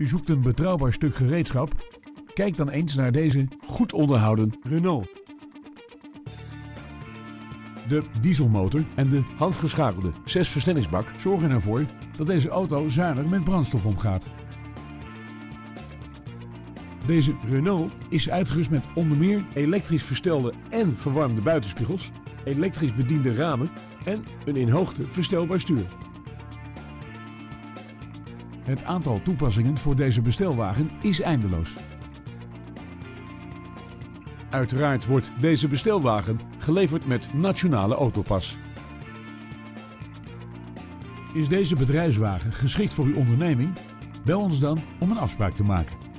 U zoekt een betrouwbaar stuk gereedschap? Kijk dan eens naar deze goed onderhouden Renault. De dieselmotor en de handgeschakelde 6-versnellingsbak zorgen ervoor dat deze auto zuinig met brandstof omgaat. Deze Renault is uitgerust met onder meer elektrisch verstelde en verwarmde buitenspiegels, elektrisch bediende ramen en een in hoogte verstelbaar stuur. Het aantal toepassingen voor deze bestelwagen is eindeloos. Uiteraard wordt deze bestelwagen geleverd met nationale autopas. Is deze bedrijfswagen geschikt voor uw onderneming? Bel ons dan om een afspraak te maken.